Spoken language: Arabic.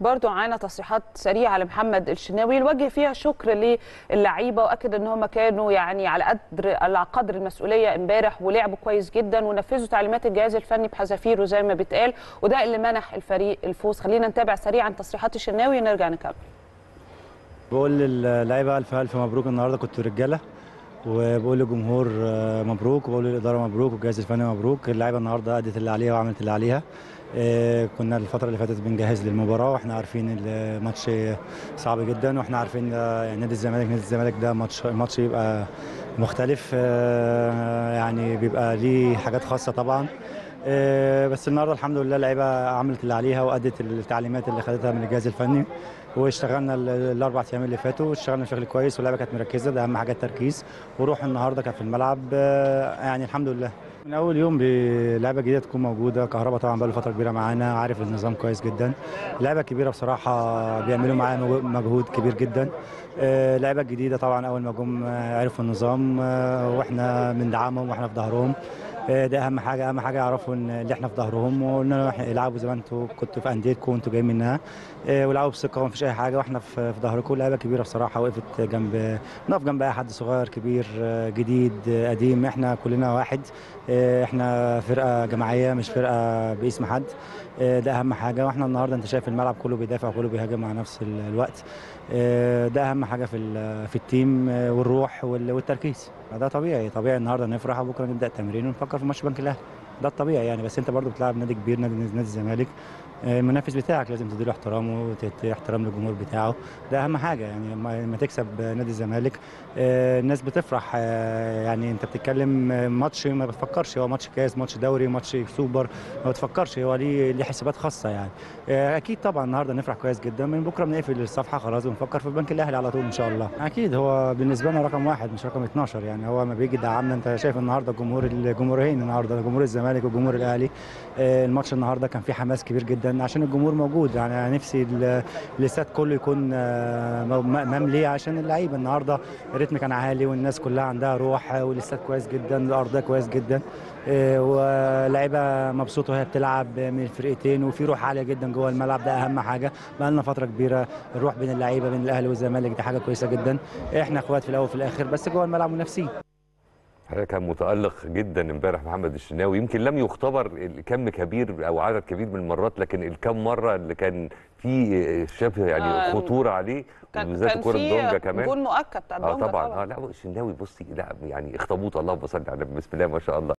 برضو معانا تصريحات سريعة لمحمد الشناوي. الوجه فيها شكر للعيبة وأكد إن هم كانوا يعني على قدر على قدر المسؤولية امبارح ولعبوا كويس جدا ونفذوا تعليمات الجهاز الفني بحذافيره زي ما بيتقال وده اللي منح الفريق الفوز. خلينا نتابع سريعا تصريحات الشناوي ونرجع نكمل. بقول للعيبة ألف ألف مبروك النهارده كنتوا رجالة وبقول للجمهور مبروك وبقول للإدارة مبروك والجهاز الفني مبروك. اللعيبة النهارده أدت اللي عليها وعملت اللي عليها. كنا الفترة اللي فاتت بنجهز للمباراة وإحنا عارفين الماتش صعب جدا وإحنا عارفين نادي الزمالك نادي الزمالك ده ماتش الماتش يبقى مختلف يعني بيبقى ليه حاجات خاصة طبعا. بس النهارده الحمد لله اللعيبة عملت اللي عليها وأدت التعليمات اللي خدتها من الجهاز الفني واشتغلنا الأربع أيام اللي فاتوا اشتغلنا بشكل كويس واللعيبة كانت مركزة ده أهم حاجة التركيز. وروح النهارده كانت في الملعب يعني الحمد لله. من أول يوم بلعبة جديدة تكون موجودة كهربا طبعا بقاله فترة كبيرة معانا عارف النظام كويس جدا. لعبة كبيرة بصراحة بيعملوا معايا مجهود كبير جدا. لعبة جديدة طبعا أول ما جم عرفوا النظام وإحنا بندعمهم وإحنا في ظهرهم. ده أهم حاجة أهم حاجة يعرفوا إن اللي إحنا في ظهرهم وقلنا لهم العبوا زي ما أنتوا كنتوا في أنديتكم وأنتوا جايين منها. والعبوا بثقة ومفيش أي حاجة. وإحنا في ظهركم لعبه كبيرة بصراحة وقفت جنب نقف جنب أي حد صغير كبير جديد قديم. إحنا كلنا واحد. إحنا فرقة جماعية مش فرقة باسم حد. ده أهم حاجة. وإحنا النهارده أنت شايف الملعب كله بيدافع وكله بيهاجم مع نفس الوقت. ده أهم حاجة في في التيم والروح والتركيز. ده طبيعي طبيعي النهارده نفرح وبكرة نبدأ التمرين ونفكر في ماتش بنك الأهلي. ده الطبيعي يعني بس أنت برضو بتلعب نادي كبير نادي نادي الزمالك. المنافس بتاعك لازم تديله احترامه واحترام للجمهور بتاعه. ده أهم حاجة يعني لما تكسب نادي الزمالك. الناس بتفرح يعني أنت بتتكلم ماتش ما بتفكرش هو ماتش كاس ماتش دوري ماتش سوبر ما بتفكرش هو ليه ليه حسابات خاصة يعني. أكيد طبعا النهارده نفرح كويس جدا من بكرة بنقفل الصفحة خلاص ونفكر في البنك الأهلي على طول إن شاء الله. أكيد هو بالنسبة لنا رقم واحد مش رقم 12 يعني. هو ما بيجي دعمنا أنت شايف النهارده جمهور الجمهورين النهارده جمهور الزمالك وجمهور الأهلي. الماتش النهارده كان فيه حماس كبير جدا. عشان الجمهور موجود. يعني نفسي الاستاد كله يكون مملي عشان اللعيبة. النهارده الريتم كان عالي والناس كلها عندها روح والاستاد كويس جدا الارضيه كويس جدا ولاعيبه مبسوطة وهي بتلعب من الفرقتين وفي روح عالية جدا جوه الملعب. ده أهم حاجة. بقى لنا فترة كبيرة الروح بين اللعيبة بين الأهلي والزمالك دي حاجة كويسة جدا. إحنا إخوات في الأول وفي الآخر بس جوه الملعب منافسين. الحقيقة كان متألق جدا امبارح محمد الشناوي. يمكن لم يختبر كم كبير أو عدد كبير من المرات لكن الكم مرة اللي كان في شبه يعني آه، خطورة عليه كان بالذات كان كرة دونجا في كمان. جول مؤكد بتاع آه دونجا طبعا. آه لا الشناوي بصي لا يعني اخطبوط اللهم صل على بسم الله ما شاء الله.